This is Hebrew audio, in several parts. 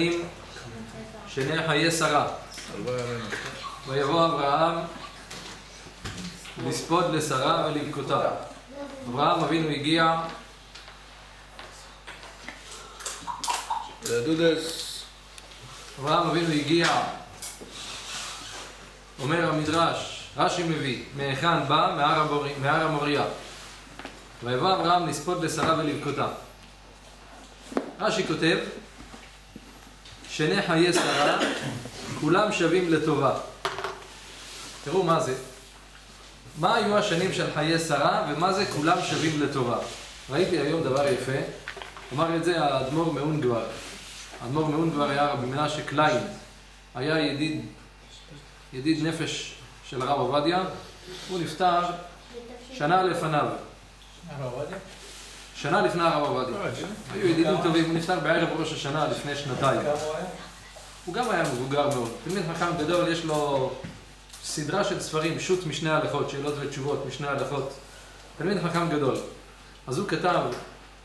שנים שני חיי שרה. ויבוא אברהם לספוד לשרה ולבכותה. אברהם אבינו הגיע, אברהם אבינו הגיע, אומר המדרש, רש"י מביא, מהיכן בא? מהר המוריה. ויבוא אברהם לספוד לשרה ולבכותה. רש"י כותב, שני חיי שרה, כולם שווים לטובה. תראו מה זה. מה היו השנים של חיי שרה ומה זה כולם שווים לטובה. ראיתי היום דבר יפה, אמר את זה האדמו"ר מאונגבר. האדמו"ר מאונגבר היה רבי מנשה קליין, היה ידיד, ידיד נפש של הרב עובדיה, הוא נפטר שנה לפניו, שנה לפני הרב עובדיה. היו ידידים טובים, הוא נפטר בערב ראש השנה לפני שנתיים. הוא גם היה מבוגר מאוד. תלמיד חכם גדול, יש לו סדרה של ספרים, שו"ת משני הלכות, שאלות ותשובות משני הלכות. תלמיד חכם גדול. אז הוא כתב,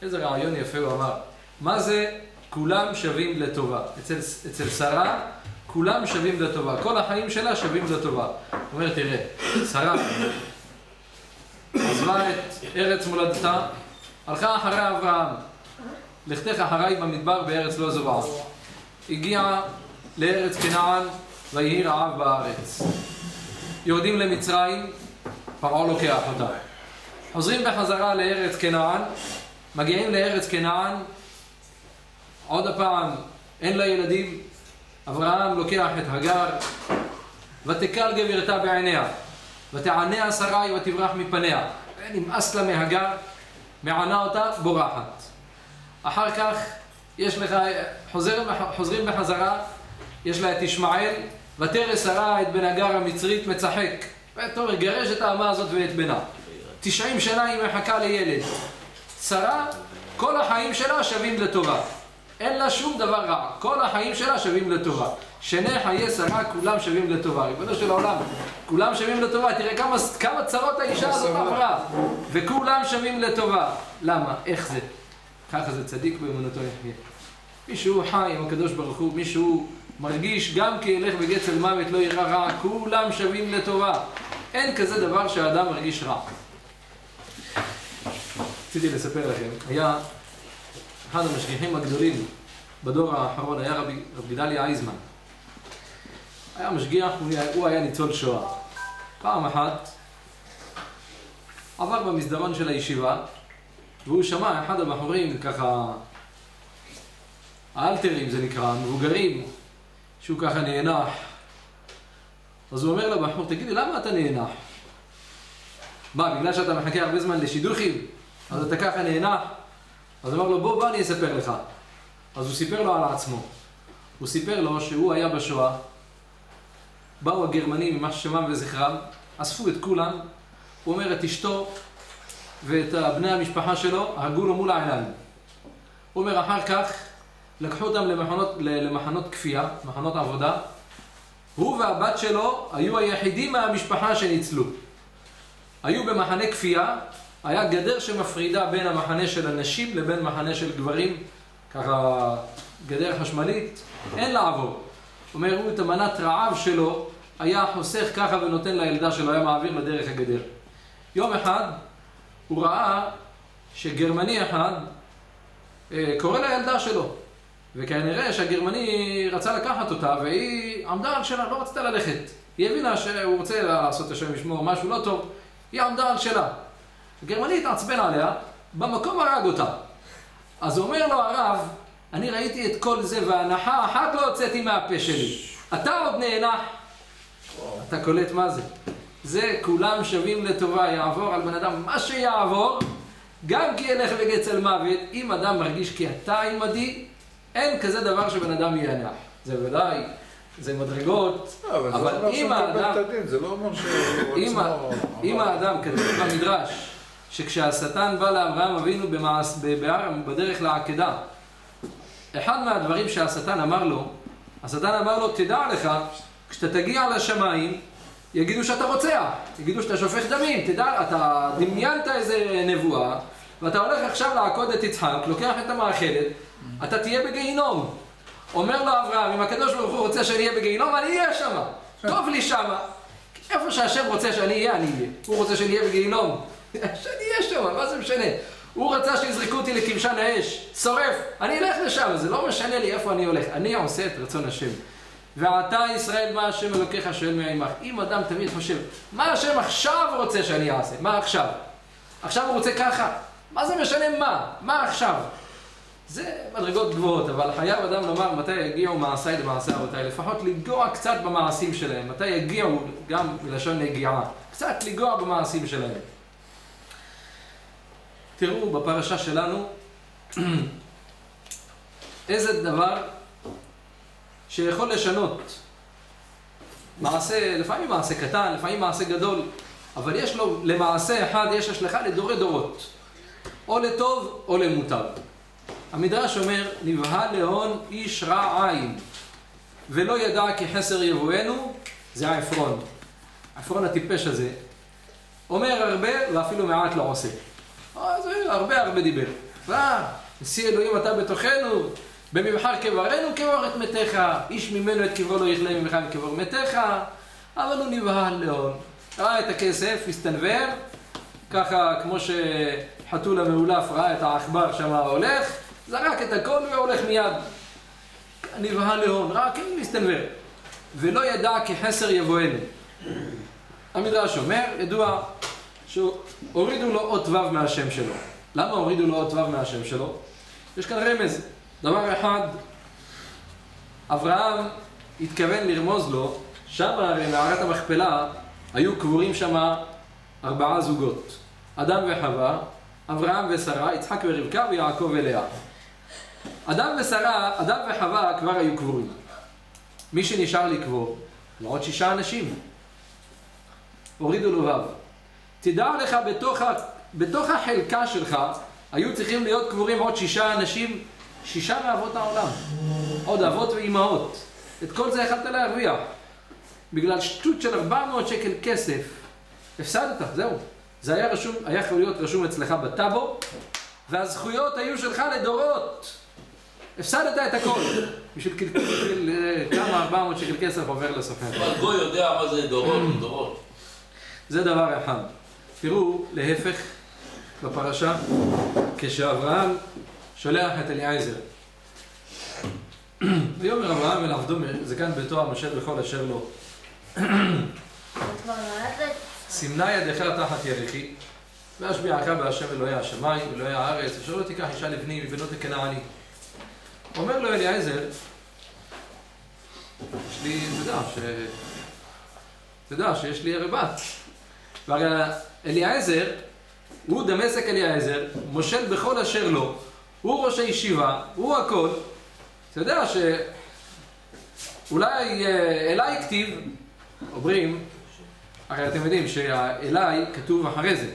איזה רעיון יפה הוא אמר, מה זה כולם שווים לטובה? אצל, אצל שרה, כולם שווים לטובה. כל החיים שלה שווים לטובה. הוא אומר, תראה, שרה עזבה את ארץ מולדתה, הלכה אחרי אברהם, לכתך אחריי במדבר בארץ לא זרועה. הגיעה לארץ כנען ויהי רעב בארץ. יורדים למצרים, פרעה לוקח אותה. חוזרים בחזרה לארץ כנען, מגיעים לארץ כנען, עוד הפעם אין לה ילדים, אברהם לוקח את הגר, ותקל גבירתה בעיניה, ותענה שרי ותברח מפניה. נמאס לה מהגר, מענה אותה, בורחת. אחר כך יש לך, חוזרים, חוזרים בחזרה, יש לה את ישמעאל, ותרא שרה את בן הגר המצרית מצחק. טוב, יגרש את האמה הזאת ואת בנה. תשעים שנה היא מחכה לילד. שרה, כל החיים שלה שווים לטובה. אין לה שום דבר רע. כל החיים שלה שווים לטובה. שני חיי שרה כולם שווים לטובה. ריבונו של העולם, כולם שווים לטובה. תראה כמה, כמה צרות האישה הזאת עברה. וכולם שווים לטובה. למה? איך זה? ככה זה צדיק באמונתו יחיה. מישהו חי עם הקדוש ברוך הוא, מישהו מרגיש גם כי ילך בגץ אל מוות לא יראה רע, כולם שווים לטובה. אין כזה דבר שהאדם מרגיש רע. רציתי לספר לכם, היה אחד המשגיחים הגדולים בדור האחרון, היה רבי, רבי גדליה אייזמן. היה משגיח, הוא היה, הוא היה ניצול שואה. פעם אחת עבר במסדרון של הישיבה והוא שמע, אחד הבחורים ככה, האלתרים זה נקרא, המבוגרים, שהוא ככה נאנח. אז הוא אומר לבחור, תגיד לי, למה אתה נאנח? מה, בגלל שאתה מחכה הרבה זמן לשידוכים? אז אתה ככה נאנח? אז אמר לו, בוא, בוא אני אספר לך. אז הוא סיפר לו על עצמו. הוא סיפר לו שהוא היה בשואה, באו הגרמנים, יימח שמם וזכרם, אספו את כולם, הוא אומר את אשתו ואת בני המשפחה שלו, הרגו לו מול העיניים. הוא אומר, אחר כך לקחו אותם למחנות, למחנות כפייה, מחנות עבודה. הוא והבת שלו היו היחידים מהמשפחה שניצלו. היו במחנה כפייה, היה גדר שמפרידה בין המחנה של הנשים לבין מחנה של גברים, ככה גדר חשמלית, אין לעבור. אומר, הוא את המנת רעב שלו היה חוסך ככה ונותן לילדה שלו, היה מעביר לדרך הגדר. יום אחד הוא ראה שגרמני אחד אה, קורא לילדה שלו, וכנראה שהגרמני רצה לקחת אותה והיא עמדה על שלה, לא רצתה ללכת. היא הבינה שהוא רוצה לעשות השם ישמור משהו לא טוב, היא עמדה על שלה. הגרמני התעצבן עליה, במקום הרג אותה. אז אומר לו הרב, אני ראיתי את כל זה והנחה אחת לא הוצאתי מהפה שלי. אתה עוד נאנח. אתה קולט מה זה? זה כולם שווים לטובה, יעבור על בן אדם מה שיעבור, גם כי ילך וגץ אל מוות, אם אדם מרגיש כי אתה עימדי, אין כזה דבר שבן אדם ינח. זה ודאי, זה מדרגות, אבל זה אבל לא אם האדם, זה לא אומר שהוא עצמו... אם האדם, כתוב במדרש, שכשהשטן בא לאברהם אבינו במעש, בהר, בדרך לעקדה, אחד מהדברים שהשטן אמר לו, השטן אמר לו, תדע לך, כשאתה תגיע לשמיים, יגידו שאתה רוצח, יגידו שאתה שופך דמים, תדע, אתה דמיינת איזה נבואה, ואתה הולך עכשיו לעקוד את יצחק, לוקח את המאכלת, אתה תהיה בגיהינום. אומר לו אברהם, אם הקדוש ברוך הוא רוצה שאני אהיה בגיהינום, אני אהיה שם. טוב לי שם. איפה שהשם רוצה שאני אהיה, אני אהיה. הוא רוצה שאני אהיה בגיהינום. שאני אהיה שם, מה זה משנה? הוא רצה שיזרקו אותי לכבשן האש, שורף, אני אלך לשם, זה לא משנה לי איפה אני הולך, אני עושה את רצון השם. ועתה ישראל מה השם אלוקיך שואל מעמך. אם אדם תמיד חושב, מה השם עכשיו רוצה שאני אעשה? מה עכשיו? עכשיו הוא רוצה ככה. מה זה משנה מה? מה עכשיו? זה מדרגות גבוהות, אבל חייב אדם לומר מתי יגיעו מעשיי למעשי אבותיי, לפחות לנגוע קצת במעשים שלהם, מתי יגיעו, גם מלשון נגיעה, קצת לנגוע במעשים שלהם. תראו בפרשה שלנו איזה דבר שיכול לשנות. מעשה, לפעמים מעשה קטן, לפעמים מעשה גדול, אבל יש לו, למעשה אחד יש השלכה לדורי דורות. או לטוב או למוטב. המדרש אומר, נבהל להון איש רע עין, ולא ידע כי חסר יבואנו, זה העפרון. העפרון הטיפש הזה. אומר הרבה ואפילו מעט לא עושה. אז הרבה הרבה דיבר. מה? נשיא אלוהים אתה בתוכנו, במבחר קברנו קבור את מתיך, איש ממנו את קברו לא יכלה ממך מקבור מתיך, אבל הוא נבהל להון. ראה את הכסף, הסתנוור, ככה כמו שחתול המאולף ראה את העכבר שם הולך, זרק את הכל והולך מיד. נבהל להון, ראה כאילו הסתנוור. ולא ידע כי חסר יבואנו. המדרש אומר, ידוע שהורידו לו אות ו' מהשם שלו. למה הורידו לו אות ו' מהשם שלו? יש כאן רמז. דבר אחד, אברהם התכוון לרמוז לו, שם הרי מערת המכפלה היו קבורים שם ארבעה זוגות. אדם וחווה, אברהם ושרה, יצחק ורבקה ויעקב ולאה. אדם ושרה, אדם וחווה כבר היו קבורים. מי שנשאר לקבור, לעוד שישה אנשים. הורידו לו ו'. תדע לך, בתוך, ה, בתוך החלקה שלך היו צריכים להיות קבורים עוד שישה אנשים, שישה מאבות העולם. עוד אבות ואימהות. את כל זה יכלת להרוויח. בגלל שטות של 400 שקל כסף, הפסדת, זהו. זה היה רשום, היה יכול להיות רשום אצלך בטאבו, והזכויות היו שלך לדורות. הפסדת את הכל. בשביל קלקול כמה 400 שקל כסף עובר לסוכן. אבל גוי יודע מה זה דורות, דורות. זה דבר אחד. תראו, להפך, בפרשה, כשאברהם שולח את אליעזר. ויאמר אברהם אל עבדו זקן ביתו המושל בכל אשר לו. סימנה ידך תחת ירכי, ואשביעך בהשם אלוהי השמיים, אלוהי הארץ, אשר לא תיקח אישה לבני מבנות הכנעני. אומר לו אליעזר, יש לי, אתה יודע, ש... אתה יודע שיש לי הרי בת. והרי אליעזר, הוא דמשק אליעזר, מושל בכל אשר לו, הוא ראש הישיבה, הוא הכל. אתה יודע שאולי אליי כתיב, אומרים, הרי אתם יודעים שאליי כתוב אחרי זה.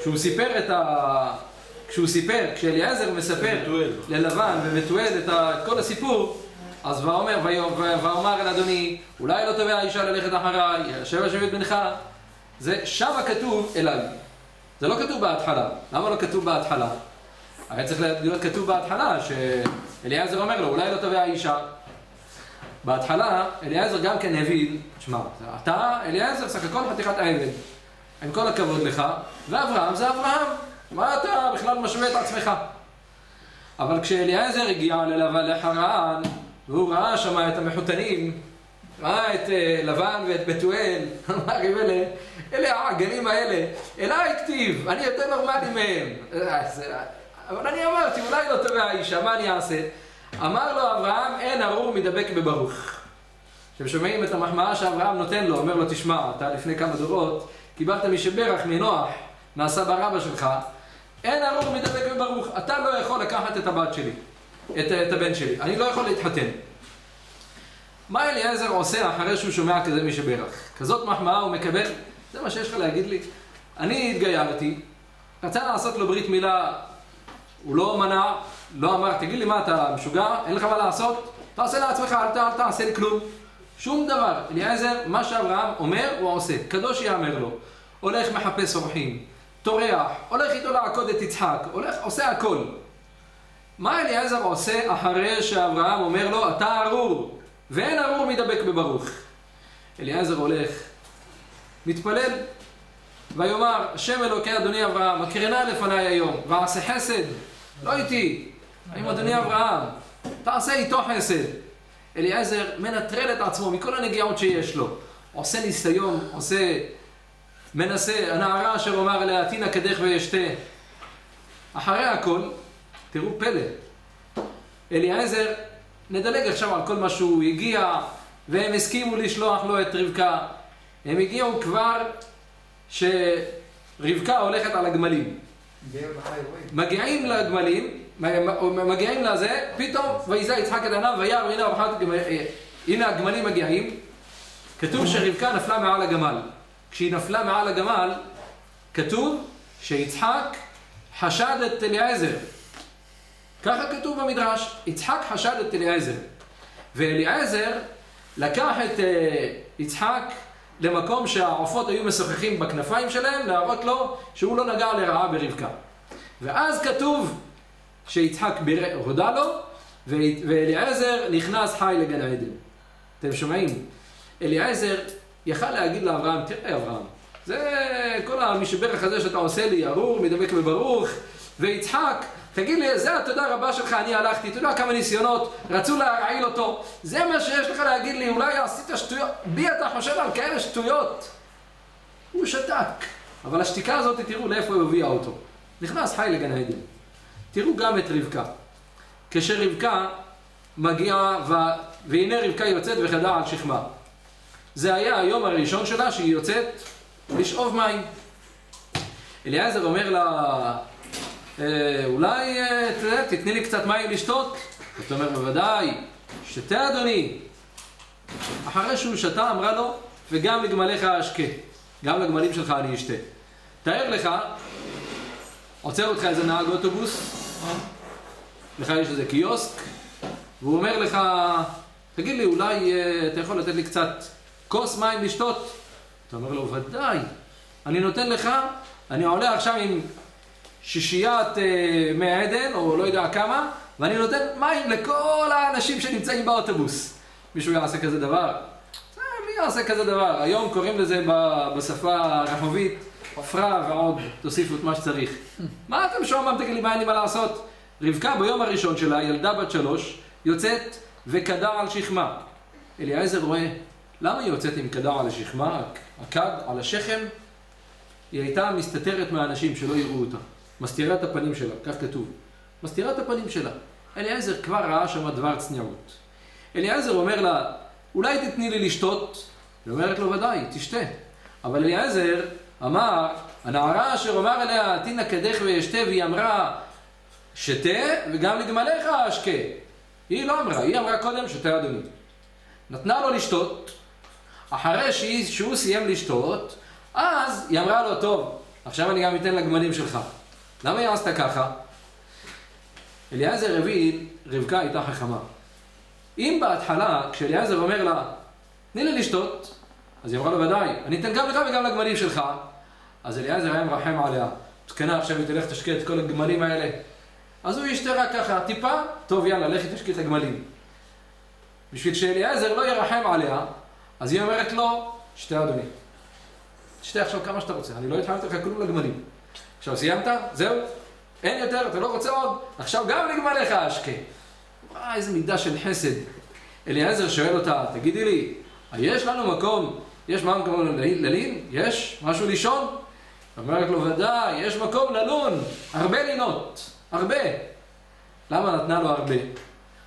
כשהוא סיפר את ה... כשהוא סיפר, כשאליעזר מספר. ללבן ה- את כל הסיפור, אז ואומר, ואומר אל אדוני, אולי לא תובע האישה ללכת אחריי, ישב את בנך. זה שמה כתוב אליי. זה לא כתוב בהתחלה. למה לא כתוב בהתחלה? הרי צריך להיות כתוב בהתחלה, שאליעזר אומר לו, אולי לא תובע האישה. בהתחלה, אליעזר גם כן הבין, תשמע, אתה, אליעזר, סך הכל חתיכת עבד. עם כל הכבוד לך, ואברהם זה אברהם. מה אתה בכלל משווה את עצמך? אבל כשאליעזר הגיע ללבן לחרן, והוא ראה שם את המחותנים, ראה את אה, לבן ואת בתואל, אמר אם אלה, אלה העגלים האלה, אליי כתיב, אני יותר נורמלי מהם. אה, אבל אני אמרתי, אולי לא טובה האישה, מה אני אעשה? אמר לו אברהם, אין ארור מדבק בברוך. אתם שומעים את המחמאה שאברהם נותן לו, אומר לו, תשמע, אתה לפני כמה דורות קיבלת משברך מנוח, נעשה ברבא שלך, אין ארור מדבק בברוך, אתה לא יכול לקחת את הבת שלי, את, את הבן שלי, אני לא יכול להתחתן. מה אליעזר עושה אחרי שהוא שומע כזה משברך? כזאת מחמאה הוא מקבל? זה מה שיש לך להגיד לי? אני התגיירתי, רצה לעשות לו ברית מילה, הוא לא מנע, לא אמר, תגיד לי מה אתה משוגע, אין לך מה לעשות? תעשה לעצמך, אל, אל תעשה לי כלום. שום דבר. אליעזר, מה שאברהם אומר, הוא עושה. קדוש יאמר לו. הולך מחפש אורחים, טורח, הולך איתו לעקוד את יצחק, הולך, עושה הכל. מה אליעזר עושה אחרי שאברהם אומר לו, אתה ארור, ואין ארור מדבק בברוך. אליעזר הולך, מתפלל, ויאמר, השם אלוקי אדוני אברהם, הקרנה לפניי היום, ועשה חסד, לא איתי, עם אדוני אברהם, תעשה איתו חסד. אליעזר מנטרל את עצמו מכל הנגיעות שיש לו. עושה ניסיון, עושה, מנסה, הנערה אשר אומר אליה, תינא קדך וישתה. אחרי הכל, תראו פלא. אליעזר, נדלג עכשיו על כל מה שהוא הגיע, והם הסכימו לשלוח לו את רבקה. הם הגיעו כבר שרבקה הולכת על הגמלים. מגיעים לגמלים, מגיעים לזה, פתאום ויזע יצחק את עיניו וירא והנה ארוחת הנה הגמלים מגיעים. כתוב שרבקה נפלה מעל הגמל. כשהיא נפלה מעל הגמל, כתוב שיצחק חשד את אליעזר. ככה כתוב במדרש, יצחק חשד את אליעזר. ואליעזר לקח את uh, יצחק למקום שהעופות היו משוחחים בכנפיים שלהם, להראות לו שהוא לא נגע לרעה ברבקה. ואז כתוב שיצחק הודה לו, ואליעזר נכנס חי לגן העדן. אתם שומעים? אליעזר יכל להגיד לאברהם, תראה אברהם, זה כל המשברך הזה שאתה עושה לי, ארור, מדבק וברוך, ויצחק, תגיד לי, זה התודה רבה שלך, אני הלכתי, אתה יודע כמה ניסיונות, רצו להרעיל אותו, זה מה שיש לך להגיד לי, אולי עשית שטויות, בי אתה חושב על כאלה שטויות. הוא שתק, אבל השתיקה הזאת, תראו לאיפה הוא הביאה אותו. נכנס חי לגן העדן. תראו גם את רבקה. כשרבקה מגיעה, ו... והנה רבקה יוצאת וחדה על שכמה. זה היה היום הראשון שלה שהיא יוצאת לשאוב מים. אליעזר אומר לה, אולי אה, תתני לי קצת מים לשתות? אתה אומר, בוודאי, שתה אדוני. אחרי שהוא שתה, אמרה לו, וגם לגמליך אשקה. גם לגמלים שלך אני אשתה. תאר לך, עוצר אותך איזה נהג אוטובוס, לך יש איזה קיוסק, והוא אומר לך, תגיד לי, אולי אה, אתה יכול לתת לי קצת כוס מים לשתות? אתה אומר לו, ודאי, אני נותן לך, אני עולה עכשיו עם שישיית אה, מי עדן, או לא יודע כמה, ואני נותן מים לכל האנשים שנמצאים באוטובוס. מישהו יעשה כזה דבר? אה, מי יעשה כזה דבר? היום קוראים לזה בשפה הרחובית עפרה ועוד תוסיפו את מה שצריך. מה אתם שומעים? תגיד לי, מה אין לי מה לעשות? רבקה ביום הראשון שלה, ילדה בת שלוש, יוצאת וכדה על שכמה. אליעזר רואה, למה היא יוצאת עם כדה על השכמה, הכד על השכם? היא הייתה מסתתרת מהאנשים שלא יראו אותה. מסתירה את הפנים שלה, כך כתוב. מסתירה את הפנים שלה. אליעזר כבר ראה שם דבר צניעות. אליעזר אומר לה, אולי תתני לי לשתות? היא אומרת לו, ודאי, תשתה. אבל אליעזר אמר, הנערה אשר אמר אליה, תינא קדך וישתה, והיא אמרה, שתה, וגם לגמליך אשקה. היא לא אמרה, היא אמרה קודם, שתה אדוני. נתנה לו לשתות, אחרי שהיא, שהוא סיים לשתות, אז היא אמרה לו, טוב, עכשיו אני גם אתן לגמלים שלך. למה היא עשתה ככה? אליעזר הבין, רבקה הייתה חכמה. אם בהתחלה, כשאליעזר אומר לה, תני לי לשתות, אז היא אמרה לו, ודאי, אני אתן גם לך וגם לגמלים שלך. אז אליעזר היה מרחם עליה. תקנה עכשיו היא תלך תשקה את כל הגמלים האלה. אז הוא ישתה רק ככה, טיפה, טוב יאללה, לכי תשקי את הגמלים. בשביל שאליעזר לא ירחם עליה, אז היא אומרת לו, שתה אדוני. תשתה עכשיו כמה שאתה רוצה, אני לא התחלתי לך כלום לגמלים. עכשיו סיימת? זהו? אין יותר? אתה לא רוצה עוד? עכשיו גם לגמליך אשקה. וואי, איזה מידה של חסד. אליעזר שואל אותה, תגידי לי, יש לנו מקום, יש מקום ללין? יש? משהו לישון? אומרת לו, ודאי, יש מקום ללון, הרבה לינות, הרבה. למה נתנה לו הרבה?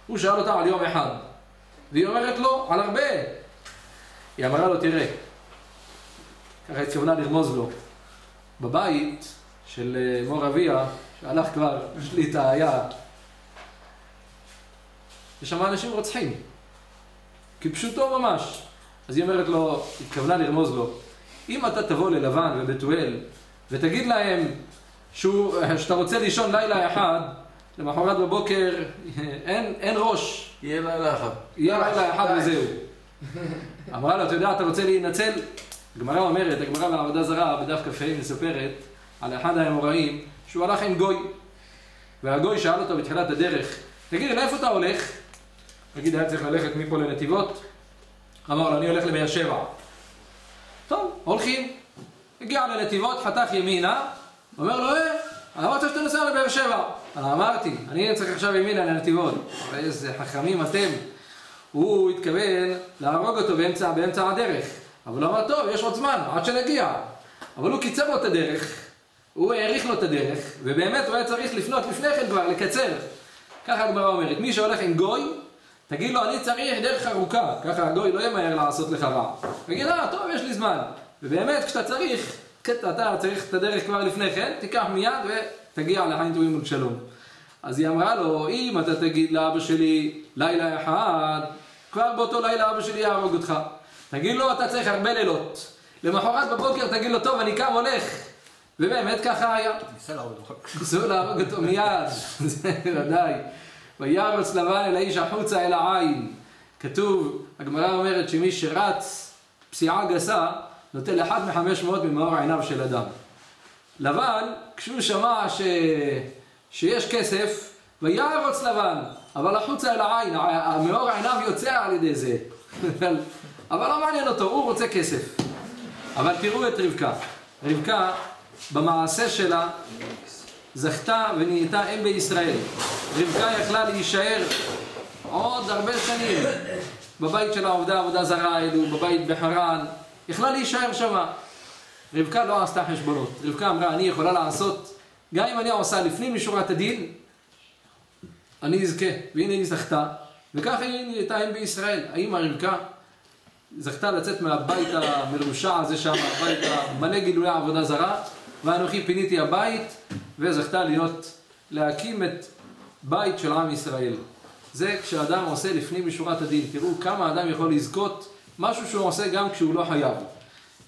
הוא שאל אותה על יום אחד, והיא אומרת לו, על הרבה. היא אמרה לו, תראה, ככה התכוונה לרמוז לו, בבית של אה, מור אביה, שהלך כבר, יש לי את האיה, יש שם אנשים רוצחים, כפשוטו ממש. אז היא אומרת לו, התכוונה לרמוז לו, אם אתה תבוא ללבן ובתואל ותגיד להם שהוא, שאתה רוצה לישון לילה אחד, למחרת בבוקר אין, אין ראש. יהיה לילה אחד. יהיה לילה אחד וזהו. אמרה לו, אתה יודע, אתה רוצה להינצל? הגמרא אומרת, הגמרא בעבודה זרה, בדף כ"ה מספרת, על אחד האמוראים, שהוא הלך עם גוי. והגוי שאל אותו בתחילת הדרך, תגיד, לאיפה אתה הולך? נגיד, היה צריך ללכת מפה לנתיבות? אמר לו, אני הולך לבאר שבע. טוב, הולכים. הגיע לנתיבות, חתך ימינה, אומר לו, אה, רוצה שאתה נוסע לבאר שבע. אני אמרתי, אני צריך עכשיו ימינה לנתיבות. איזה חכמים אתם. הוא התכוון להרוג אותו באמצע, באמצע הדרך. אבל הוא אמר, טוב, יש עוד זמן, עד שנגיע. אבל הוא קיצר לו את הדרך, הוא האריך לו את הדרך, ובאמת הוא היה צריך לפנות לפני כן כבר, לקצר. ככה הגמרא אומרת, מי שהולך עם גוי, תגיד לו, אני צריך דרך ארוכה. ככה הגוי לא ימהר לעשות לך רע. תגיד, אה, טוב, יש לי זמן. ובאמת, כשאתה צריך, אתה צריך את הדרך כבר לפני כן, תיקח מיד ותגיע לחיים טובים ולשלום. אז היא אמרה לו, אם אתה תגיד לאבא שלי לילה אחד, כבר באותו לילה אבא שלי יהרוג אותך. תגיד לו, אתה צריך הרבה לילות. למחרת בבוקר תגיד לו, טוב, אני קם הולך. ובאמת ככה היה. ניסה להרוג אותו. ניסו להרוג אותו מיד, זה ודאי. וירוץ לבן אל האיש החוצה אל העין. כתוב, הגמרא אומרת שמי שרץ פסיעה גסה, נוטל אחד מחמש מאות ממאור עיניו של אדם. לבן, כשהוא שמע ש... שיש כסף, וירוץ לבן, אבל החוצה אל העין, מאור עיניו יוצא על ידי זה. אבל לא מעניין אותו, הוא רוצה כסף. אבל תראו את רבקה. רבקה, במעשה שלה, זכתה ונהייתה אם בישראל. רבקה יכלה להישאר עוד הרבה שנים בבית של העובדה, עבודה זרה האלו, בבית בחרן. יכלה להישאר שמה. רבקה לא עשתה חשבונות. רבקה אמרה, אני יכולה לעשות, גם אם אני עושה לפנים משורת הדין, אני אזכה. והנה היא זכתה. וככה היא נהייתה אם בישראל. האמא רבקה זכתה לצאת מהבית המרושע הזה שם, הבית המלא גילויי עבודה זרה, ואנוכי פיניתי הבית, וזכתה להיות, להקים את בית של עם ישראל. זה כשאדם עושה לפנים משורת הדין. תראו כמה אדם יכול לזכות משהו שהוא עושה גם כשהוא לא חייב.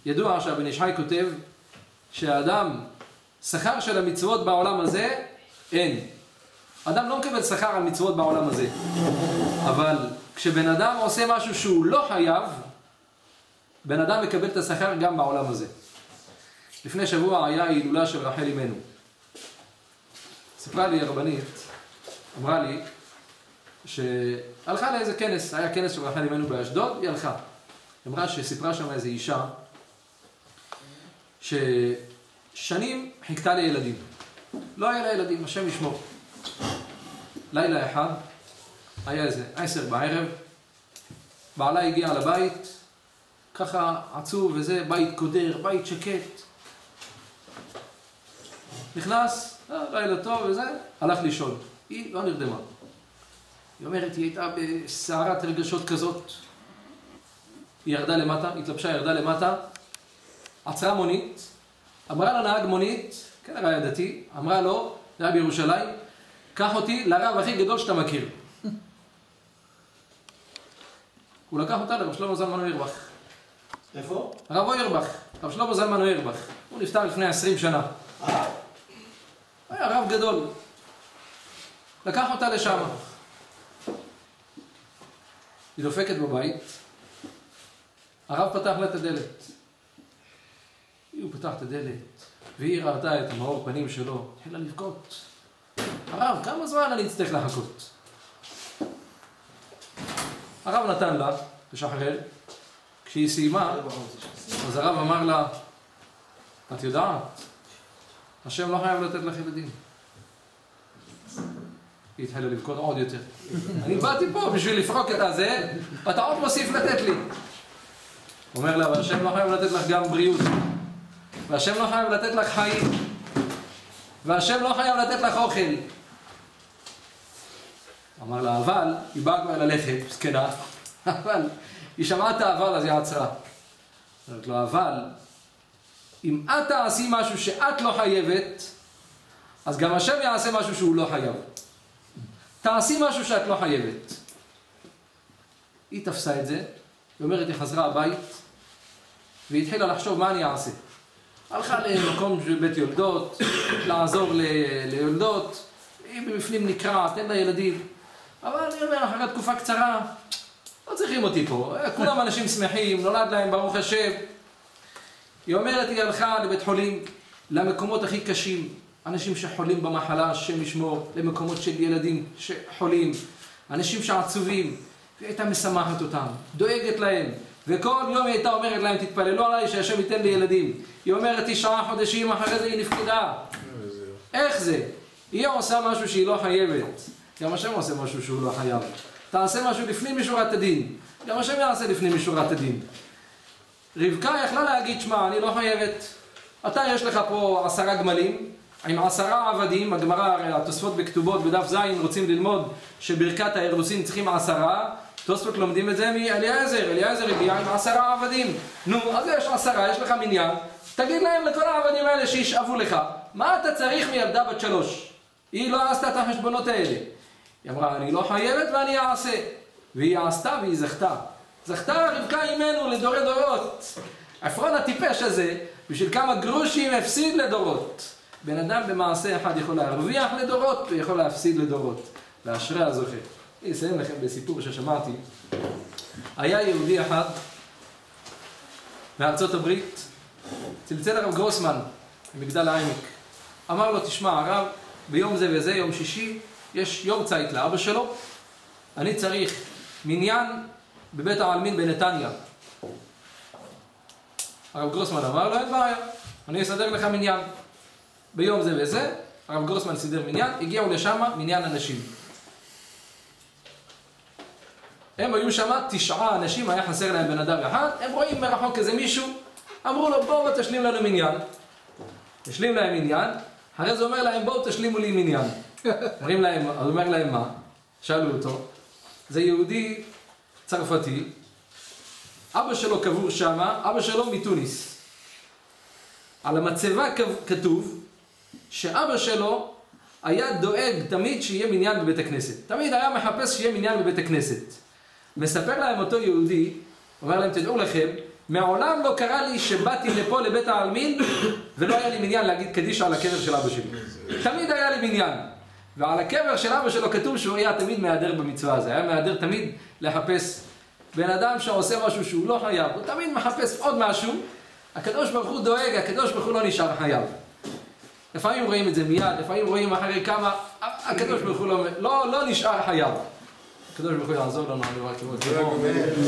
ידוע שהבן איש חי כותב שהאדם, שכר של המצוות בעולם הזה, אין. אדם לא מקבל שכר על מצוות בעולם הזה. אבל כשבן אדם עושה משהו שהוא לא חייב, בן אדם מקבל את השכר גם בעולם הזה. לפני שבוע היה הילולה של רחל אימנו. סיפרה לי הרבנית, אמרה לי, שהלכה לאיזה כנס, היה כנס של רחל אימנו באשדוד, היא הלכה. אמרה שסיפרה שם איזו אישה, ששנים חיכתה לילדים. לא היה לה ילדים, השם ישמור. לילה אחד, היה איזה עשר בערב, בעלה הגיע לבית, ככה עצוב וזה, בית קודר, בית שקט. נכנס, אה, לילה טוב וזה, הלך לישון. היא לא נרדמה. היא אומרת, היא הייתה בסערת רגשות כזאת. היא ירדה למטה, התלבשה, ירדה למטה, עצרה מונית, אמרה לנהג מונית, כן, היה דתי, אמרה לו, זה היה בירושלים, קח אותי לרב הכי גדול שאתה מכיר. הוא לקח אותה לרב שלמה זלמן אוירבך. איפה? הרב אוירבך, רב שלמה זלמן אוירבך. הוא נפטר לפני עשרים שנה. רב גדול. לקח אותה לשם. היא דופקת בבית, הרב פתח לה את הדלת. הוא פתח את הדלת, והיא ראתה את המאור פנים שלו, התחילה לבכות. הרב, כמה זמן אני אצטרך לחכות? הרב נתן לה, לשחרר. כשהיא סיימה, אז הרב אמר לה, את יודעת, השם לא חייב לתת לך ילדים. היא התחילה לבכות עוד יותר. אני באתי פה בשביל לפרוק את הזה, ואתה עוד מוסיף לתת לי. אומר לה, אבל השם לא חייב לתת לך גם בריאות. והשם לא חייב לתת לך חיים. והשם לא חייב לתת לך אוכל. אמר לה, אבל, היא באה כבר ללכת, זקנה, אבל, היא שמעה את האבל אז היא עצרה. אומרת לו, אבל, אם את תעשי משהו שאת לא חייבת, אז גם השם יעשה משהו שהוא לא חייב. תעשי משהו שאת לא חייבת. היא תפסה את זה, היא אומרת, היא חזרה הבית, והיא התחילה לחשוב מה אני אעשה. הלכה למקום של בית יולדות, לעזור ל- ליולדות, היא בפנים נקרעת, תן לה ילדים. אבל אני אומר, אחרי תקופה קצרה, לא צריכים אותי פה, כולם אנשים שמחים, נולד להם ברוך השם. היא אומרת, היא הלכה לבית חולים, למקומות הכי קשים. אנשים שחולים במחלה, השם ישמור, למקומות של ילדים שחולים, אנשים שעצובים, והיא הייתה משמחת אותם, דואגת להם, וכל יום היא הייתה אומרת להם, תתפללו עליי שהשם ייתן לי ילדים. היא אומרת תשעה חודשים, אחרי זה היא נפקדה. איך זה? היא עושה משהו שהיא לא חייבת. גם השם עושה משהו שהוא לא חייב. תעשה משהו לפנים משורת הדין. גם השם יעשה לפנים משורת הדין. רבקה יכלה להגיד, שמע, אני לא חייבת. אתה יש לך פה עשרה גמלים, עם עשרה עבדים, הגמרא, הרי התוספות בכתובות בדף ז' רוצים ללמוד שברכת האירוסין צריכים עשרה, תוספות לומדים את זה מאליעזר, אליעזר הגיע עם עשרה עבדים. נו, אז יש עשרה, יש לך מניין, תגיד להם לכל העבדים האלה שישאבו לך, מה אתה צריך מילדה בת שלוש? היא לא עשתה את החשבונות האלה. היא אמרה, אני לא חייבת ואני אעשה. והיא עשתה והיא זכתה. זכתה רבקה אימנו לדורי דורות. עפרון הטיפש הזה, בשביל כמה גרושים הפסיד לדורות. בן אדם במעשה אחד יכול להרוויח לדורות ויכול להפסיד לדורות. ואשרי הזוכה. אני אסיים לכם בסיפור ששמעתי. היה יהודי אחד מארצות הברית, צלצל הרב גרוסמן ממגדל העמק. אמר לו, תשמע הרב, ביום זה וזה, יום שישי, יש יום צייט לאבא שלו, אני צריך מניין בבית העלמין בנתניה. הרב גרוסמן אמר לו, אין בעיה, אני אסדר לך מניין. ביום זה וזה, הרב גרוסמן סידר מניין, הגיעו לשם מניין אנשים. הם היו שם תשעה אנשים, היה חסר להם בן אדם אחד, הם רואים מרחוק איזה מישהו, אמרו לו בואו תשלים לנו מניין. השלים להם מניין, אחרי זה אומר להם בואו תשלימו לי מניין. אומרים להם, אז אומר להם מה? שאלו אותו, זה יהודי צרפתי, אבא שלו קבור שמה, אבא שלו מתוניס. על המצבה כתוב שאבא שלו היה דואג תמיד שיהיה מניין בבית הכנסת. תמיד היה מחפש שיהיה מניין בבית הכנסת. מספר להם אותו יהודי, אומר להם, תדעו לכם, מעולם לא קרה לי שבאתי לפה לבית העלמין ולא היה לי מניין להגיד קדיש על הקבר של אבא שלי. תמיד היה לי מניין. ועל הקבר של אבא שלו כתוב שהוא היה תמיד מהדר במצווה הזה. היה מהדר תמיד לחפש בן אדם שעושה משהו שהוא לא חייב. הוא תמיד מחפש עוד משהו. הקדוש ברוך הוא דואג, הקדוש ברוך הוא לא נשאר חייב. לפעמים רואים את זה מיד, לפעמים רואים אחרי כמה, הקדוש ברוך הוא לא, לא, לא נשאר חייב. הקדוש ברוך הוא יעזור לנו, אני זה.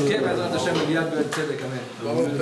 כן, בעזרת השם, מיד בצדק, אמן.